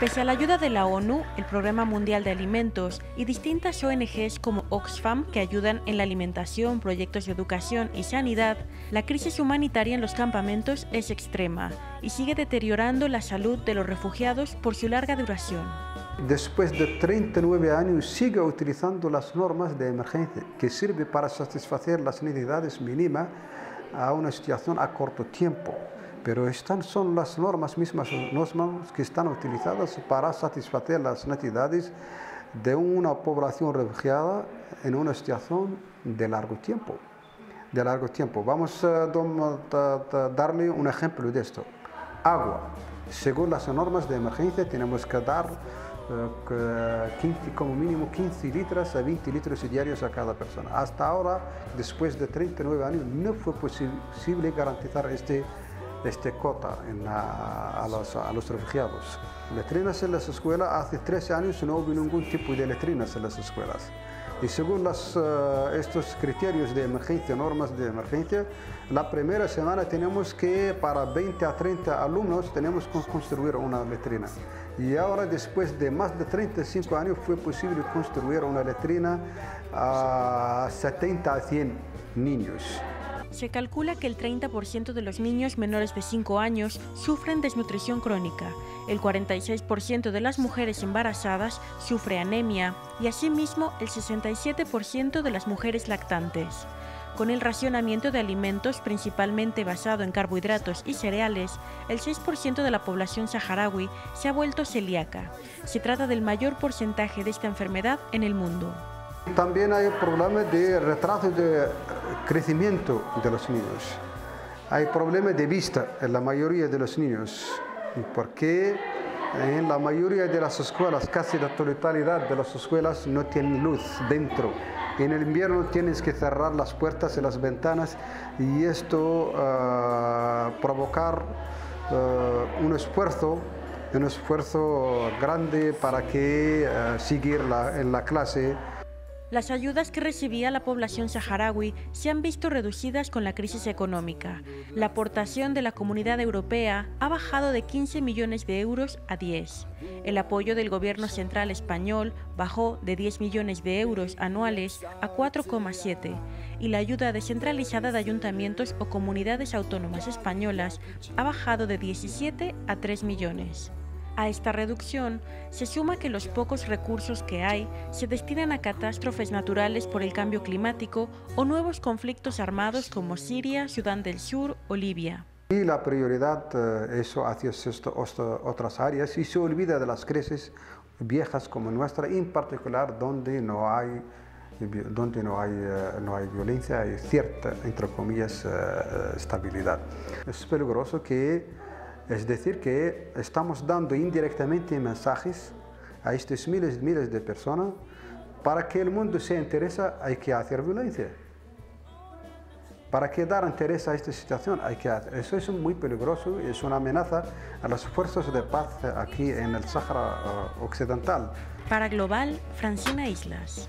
Pese a la ayuda de la ONU, el Programa Mundial de Alimentos y distintas ONGs como Oxfam que ayudan en la alimentación, proyectos de educación y sanidad, la crisis humanitaria en los campamentos es extrema y sigue deteriorando la salud de los refugiados por su larga duración. Después de 39 años sigue utilizando las normas de emergencia que sirve para satisfacer las necesidades mínimas a una situación a corto tiempo pero estas son las normas mismas normas que están utilizadas para satisfacer las necesidades de una población refugiada en una situación de largo tiempo. De largo tiempo. Vamos a, darle un ejemplo de esto. Agua. Según las normas de emergencia tenemos que dar eh, como mínimo 15 litros a 20 litros diarios a cada persona. Hasta ahora, después de 39 años, no fue posible garantizar este este cota a, los, refugiados. Letrinas en las escuelas, hace 13 años no hubo ningún tipo de letrinas en las escuelas. Y según eh, estos criterios de emergencia, normas de emergencia, la primera semana tenemos que, para 20 a 30 alumnos, tenemos que construir una letrina. Y ahora, después de más de 35 años, fue posible construir una letrina a 70 a 100 niños. Se calcula que el 30% de los niños menores de 5 años sufren desnutrición crónica, el 46% de las mujeres embarazadas sufre anemia y asimismo el 67% de las mujeres lactantes. Con el racionamiento de alimentos principalmente basado en carbohidratos y cereales, el 6% de la población saharaui se ha vuelto celíaca. Se trata del mayor porcentaje de esta enfermedad en el mundo. También hay problemas de retraso de crecimiento de los niños. Hay problemas de vista en la mayoría de los niños, porque en la mayoría de las escuelas, casi la totalidad de las escuelas no tienen luz dentro. En el invierno tienes que cerrar las puertas y las ventanas y esto uh, provocar uh, un esfuerzo un esfuerzo grande para que uh, seguir en la clase las ayudas que recibía la población saharaui se han visto reducidas con la crisis económica. La aportación de la comunidad europea ha bajado de 15 millones de euros a 10. El apoyo del gobierno central español bajó de 10 millones de euros anuales a 4,7 y la ayuda descentralizada de ayuntamientos o comunidades autónomas españolas ha bajado de 17 a 3 millones. A esta reducción se suma que los pocos recursos que hay se destinan a catástrofes naturales por el cambio climático o nuevos conflictos armados como Siria, Sudán del Sur o Libia. Y la prioridad eh, eso hacia otras áreas y se olvida de las crisis viejas como nuestra, en particular donde no hay donde no hay, eh, no hay violencia, hay cierta, entre comillas, eh, estabilidad. Es peligroso que es decir, que estamos dando indirectamente mensajes a estos miles y miles de personas para que el mundo se interese hay que hacer violencia. Para que dar interés a esta situación hay que hacer. Eso es muy peligroso y es una amenaza a las fuerzas de paz aquí en el Sáhara uh, Occidental. Para Global, Francina Islas.